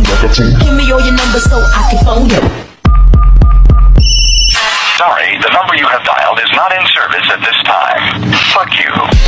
Give me all your numbers so I can phone you. Sorry, the number you have dialed is not in service at this time. Fuck you.